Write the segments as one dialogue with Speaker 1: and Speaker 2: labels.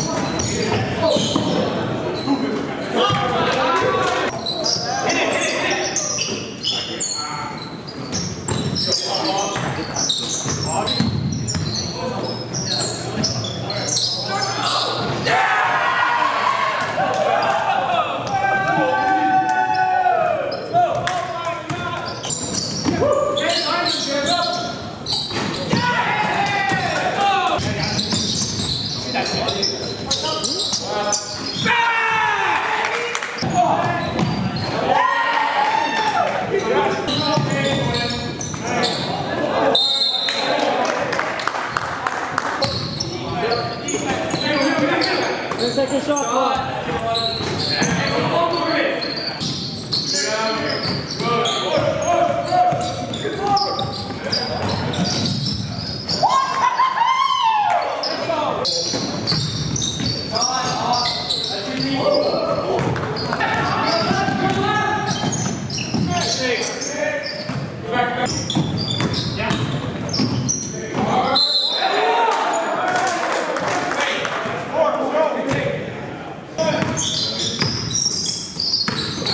Speaker 1: Thank you. Let's take a shot. shot. Over it. Get out of here.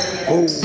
Speaker 1: Good.